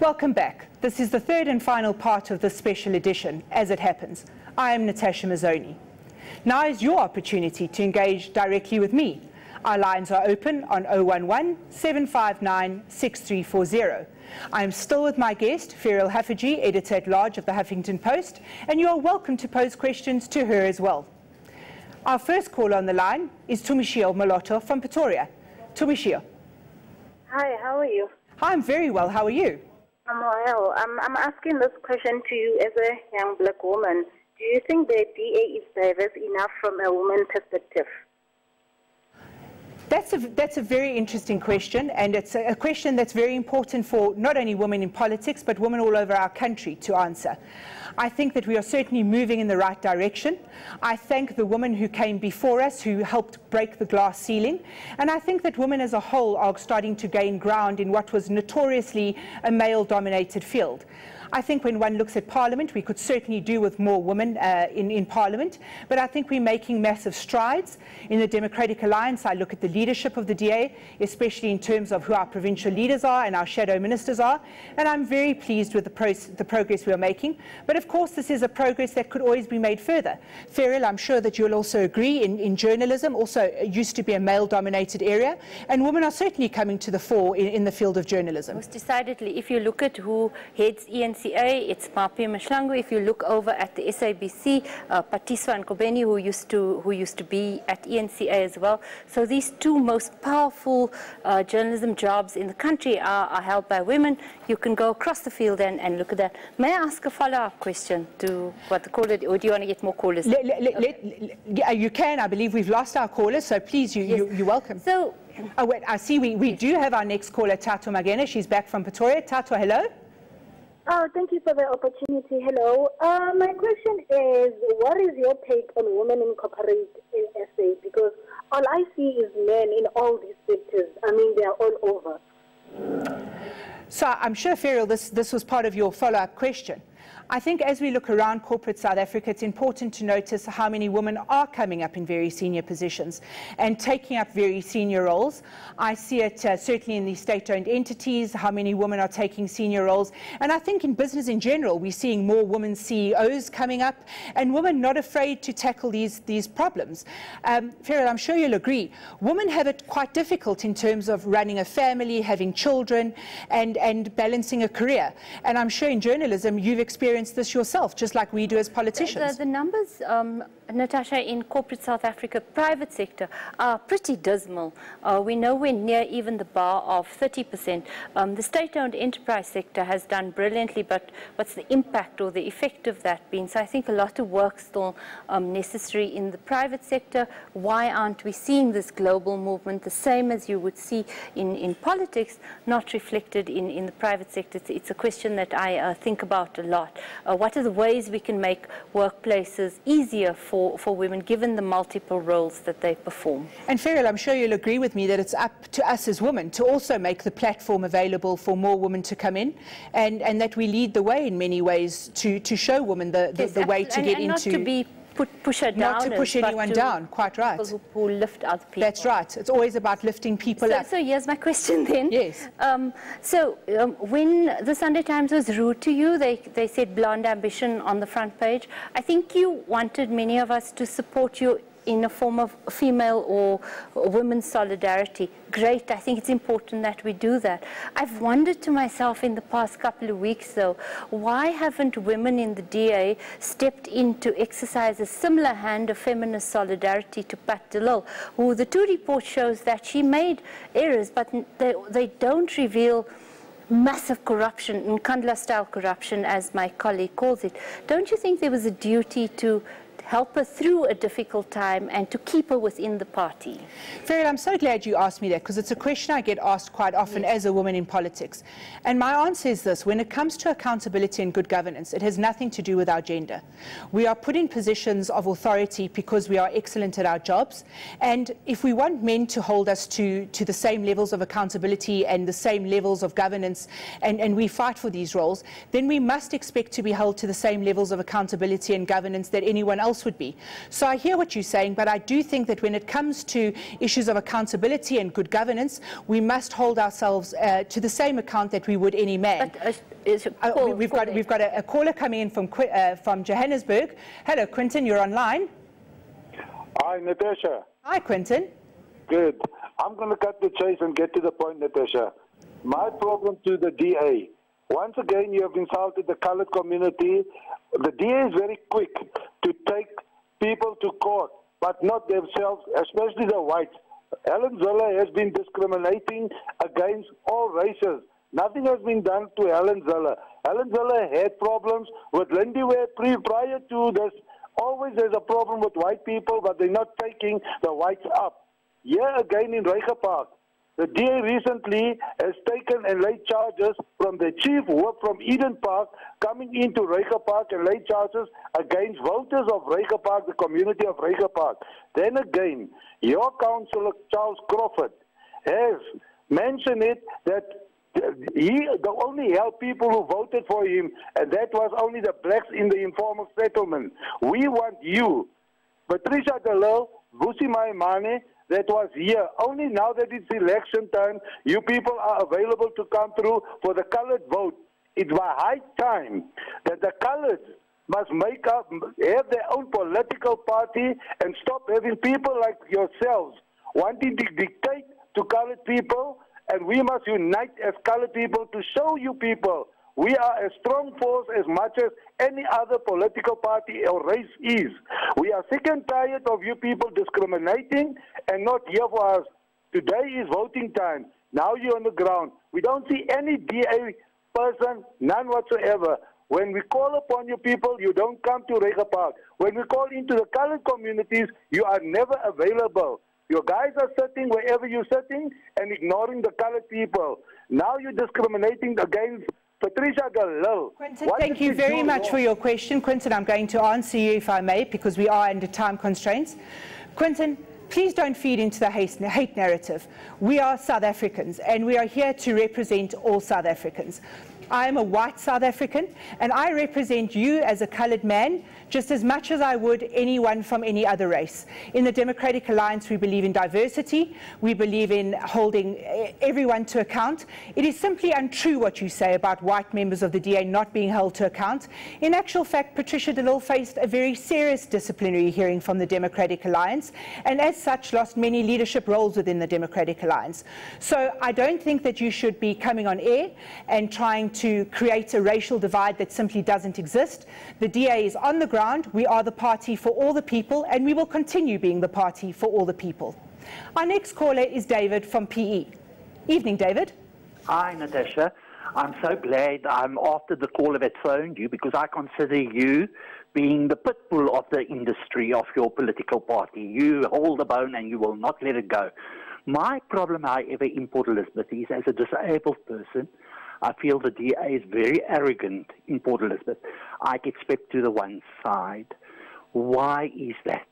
Welcome back. This is the third and final part of this special edition, as it happens. I am Natasha Mazzone. Now is your opportunity to engage directly with me. Our lines are open on 011 759 6340. I am still with my guest, Ferial Haffajee, editor-at-large of the Huffington Post, and you are welcome to pose questions to her as well. Our first caller on the line is Tumishio Moloto from Pretoria. Tumishio. Hi, how are you? Hi, I'm very well. How are you? I'm. I'm, I'm asking this question to you as a young black woman. Do you think the DA is diverse enough from a woman perspective? That's a, that's a very interesting question, and it's a, a, question that's very important for not only women in politics, but women all over our country to answer. I think that we are certainly moving in the right direction. I thank the women who came before us, who helped break the glass ceiling, and I think that women as a whole are starting to gain ground in what was notoriously a male-dominated field. I think when one looks at Parliament, we could certainly do with more women uh, in, in Parliament, but I think we're making massive strides. In the Democratic Alliance, I look at the leadership of the DA, especially in terms of who our provincial leaders are and our shadow ministers are, and I'm very pleased with the, the progress we are making. But of course, this is a progress that could always be made further. Ferial, I'm sure that you'll also agree, in, in journalism also used to be a male-dominated area, and women are certainly coming to the fore in, in the field of journalism. Most decidedly, if you look at who heads ENC NCA, it's Mapi Mhlangu. If you look over at the SABC, uh, Phathiswa Magopeni, who used to who used to be at ENCA as well. So these two most powerful uh, journalism jobs in the country are, are, held by women. You can go across the field and, and look at that. May I ask a follow-up question to what the caller, or do you want to get more callers? Let, let, okay. let, yeah, you can. I believe we've lost our callers, so please, you, yes. you, you're welcome. So. Oh, wait, I see we, we do have our next caller, Tato Magena. She's back from Pretoria. Tato, hello. Oh, thank you for the opportunity. Hello. Uh, my question is, what is your take on women in corporate in SA? Because all I see is men in all these sectors. I mean, they are all over. So I'm sure, Ferial, this, this was part of your follow-up question. I think as we look around corporate South Africa, it's important to notice how many women are coming up in very senior positions and taking up very senior roles. I see it uh, certainly in the state-owned entities, how many women are taking senior roles. And I think in business in general, we're seeing more women CEOs coming up and women not afraid to tackle these, these problems. Um, Ferial, I'm sure you'll agree, women have it quite difficult in terms of running a family, having children, and, and balancing a career. And I'm sure in journalism, you've experienced experienced this yourself, just like we do as politicians. The, the numbers, um, Natasha, in corporate South Africa, private sector, are pretty dismal. Uh, we're nowhere near even the bar of 30%. Um, the state-owned enterprise sector has done brilliantly, but what's the impact or the effect of that been? So I think a lot of work still um, necessary in the private sector. Why aren't we seeing this global movement, the same as you would see in, in politics, not reflected in, in the private sector? It's, it's a question that I uh, think about a lot. Uh, what are the ways we can make workplaces easier for, for women, given the multiple roles that they perform? And Ferial, I'm sure you'll agree with me that it's up to us as women to also make the platform available for more women to come in, and, and that we lead the way in many ways to, to show women the, the, yes, the way to and, get and into... Not to be put, push her down. Not to push anyone down, quite right. Who, who, lift other people. That's right. It's always about lifting people so, up. So here's my question then. Yes. Um, so um, when the Sunday Times was rude to you, they, they said blonde ambition on the front page. I think you wanted many of us to support you in a form of female or women's solidarity. Great, I think it's important that we do that. I've wondered to myself in the past couple of weeks, though, why haven't women in the DA stepped in to exercise a similar hand of feminist solidarity to Pat de Lille, who the two reports shows that she made errors, but they, they don't reveal massive corruption, Nkandla-style corruption, as my colleague calls it. Don't you think there was a duty to help her through a difficult time and to keep her within the party? Ferial, I'm so glad you asked me that because it's a question I get asked quite often yes. as a woman in politics. And my answer is this, when it comes to accountability and good governance, it has nothing to do with our gender. We are put in positions of authority because we are excellent at our jobs. And if we want men to hold us to, to the same levels of accountability and the same levels of governance, and, and we fight for these roles, then we must expect to be held to the same levels of accountability and governance that anyone else else would be. So I hear what you're saying, but I do think that when it comes to issues of accountability and good governance, we must hold ourselves uh, to the same account that we would any man. But, uh, is Uh, call- we- we've got we've got a, a caller coming in from uh, from Johannesburg. Hello, Quinton. You're online. Hi, Natasha. Hi, Quinton. Good. I'm going to cut the chase and get to the point, Natasha. My problem to the DA. Once again, you have insulted the colored community. The DA is very quick to take people to court, but not themselves, especially the whites. Helen Zille has been discriminating against all races. Nothing has been done to Helen Zille. Helen Zille had problems with Lindiwe pre- prior to this. Always there's a problem with white people, but they're not taking the whites up. Here again in Reiger Park, the DA recently has taken and laid charges from the chief whip from Eden Park coming into Reiger Park and laid charges against voters of Reiger Park, the community of Reiger Park. Then again, your councillor Charles Crawford has mentioned it that he only helped people who voted for him, and that was only the blacks in the informal settlement. We want you, Patricia de Lille, Mmusi Maimane, that was here. Only now that it's election time, you people are available to come through for the colored vote. It's by high time that the coloreds must make up, have their own political party and stop having people like yourselves wanting to dictate to colored people. And we must unite as colored people to show you people we are a strong force as much as any other political party or race is. We are sick and tired of you people discriminating and not here for us. Today is voting time. Now you're on the ground. We don't see any DA person, none whatsoever. When we call upon you people, you don't come to Reiger Park. When we call into the colored communities, you are never available. Your guys are sitting wherever you're sitting and ignoring the colored people. Now you're discriminating against Patricia de Lille. Quinton, thank you very much for your question. Quinton, I'm going to answer you if I may, because we are under time constraints. Quinton, please don't feed into the hate narrative. We are South Africans, and we are here to represent all South Africans. I am a white South African, and I represent you as a colored man just as much as I would anyone from any other race. In the Democratic Alliance, we believe in diversity. We believe in holding eh, everyone to account. It is simply untrue what you say about white members of the DA not being held to account. In actual fact, Patricia de Lille faced a very serious disciplinary hearing from the Democratic Alliance, and as such lost many leadership roles within the Democratic Alliance. So I don't think that you should be coming on air and trying to create a racial divide that simply doesn't exist. The DA is on the ground. We are the party for all the people, and we will continue being the party for all the people. Our next caller is David from PE. Evening, David. Hi, Natasha. I'm so glad I'm after the caller that phoned you because I consider you being the pit bull of the industry of your political party. You hold the bone and you will not let it go. My problem, however, in Port Elizabeth is as a disabled person, I feel the DA is very arrogant in Port Elizabeth. I get swept to the one side. Why is that?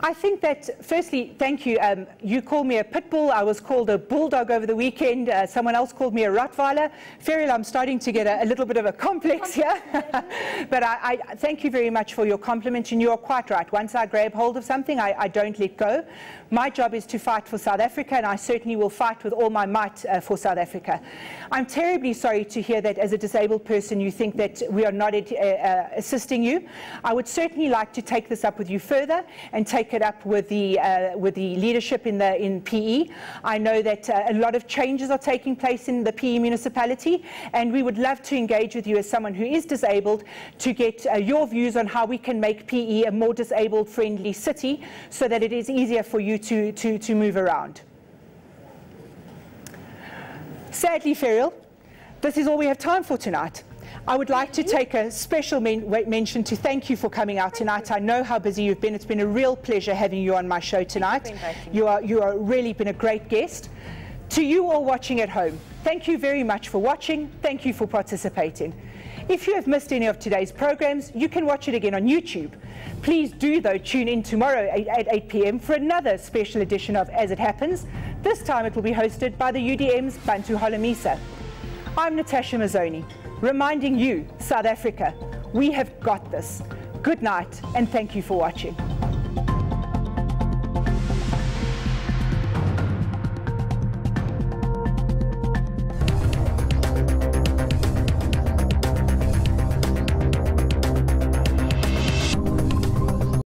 I think that, firstly, thank you. Um, you called me a pit bull. I was called a bulldog over the weekend. Uh, someone else called me a Rottweiler. Ferial, I'm starting to get a, a little bit of a complex here. but I, I thank you very much for your compliment, and you are quite right. Once I grab hold of something, I, I don't let go. My job is to fight for South Africa, and I certainly will fight with all my might uh, for South Africa. I'm terribly sorry to hear that as a disabled person you think that we are not uh, uh, assisting you. I would certainly like to take this up with you further and take it up with the, uh, with the leadership in, the, in PE. I know that uh, a lot of changes are taking place in the PE municipality, and we would love to engage with you as someone who is disabled to get uh, your views on how we can make PE a more disabled-friendly city so that it is easier for you to, to, to move around. Sadly, Ferial, this is all we have time for tonight. I would like to take a special men mention to thank you for coming out tonight. I know how busy you've been. It's been a real pleasure having you on my show tonight. You are you are really been a great guest. To you all watching at home, thank you very much for watching. Thank you for participating. If you have missed any of today's programs, you can watch it again on YouTube. Please do, though, tune in tomorrow at 8 p.m. for another special edition of As It Happens. This time it will be hosted by the UDM's Bantu Holomisa. I'm Natasha Mazzone, reminding you, South Africa, we have got this. Good night, and thank you for watching.